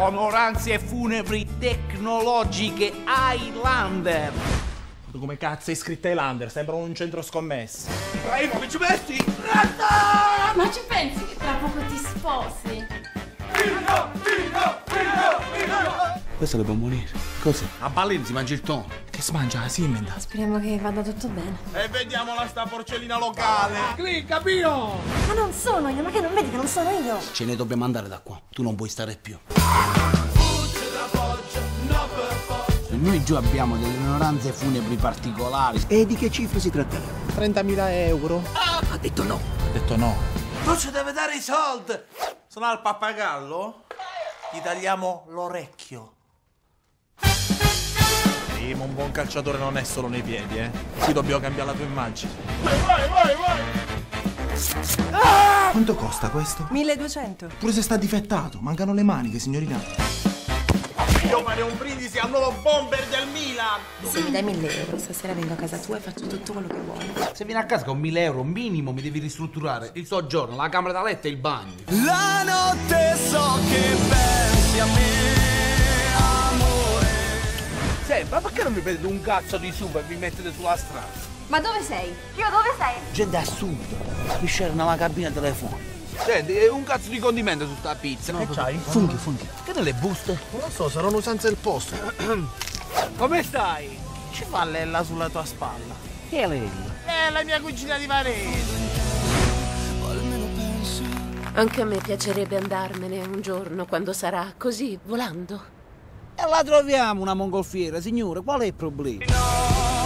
Onoranze funebri tecnologiche Highlander. Come cazzo è scritta Highlander? Sembra un centro scommesse. Ibrahimovic Messi! Ma ci pensi che tra poco ti sposi? Questo le bomboniere. Cos'è? A Ballin si mangia il tono. Si mangia la Siemens? Speriamo che vada tutto bene. E vediamola sta porcellina locale. Ma non sono io, ma che non vedi che non sono io? Ce ne dobbiamo andare da qua. Tu non puoi stare più. Noi giù abbiamo delle onoranze funebri particolari. E di che cifre si tratterà? 30.000 euro. Ha detto no. Ha detto no. Non ci deve dare i soldi! Sono al pappagallo? Gli tagliamo l'orecchio. Sì, un buon calciatore non è solo nei piedi, eh. Qui dobbiamo cambiare la tua immagine. Quanto costa questo? 1200. Pure se sta difettato, mancano le maniche, signorina. Io fare un brindisi al nuovo bomber del Milan! Se mi dai 1000 euro, stasera vengo a casa tua e faccio tutto quello che vuoi. Se vieni a casa con 1000 euro minimo mi devi ristrutturare il soggiorno, la camera da letto e il bagno. La notte so che pensi a me, ma perché non mi prendete un cazzo di sugo e vi mettete sulla strada? Ma dove sei? Io dove sei? Gente assurda. Spisciare nella cabina telefonica. Senti, è un cazzo di condimento su sta pizza. che c'hai? Funghi, funghi. Che delle buste? Non lo so, sarà un'usanza del posto. Come stai? Ci fa lella sulla tua spalla. Che è lei? È la mia cugina di Varese. Anche a me piacerebbe andarmene un giorno quando sarà così, volando. E la troviamo una mongolfiera, signore, qual è il problema? No.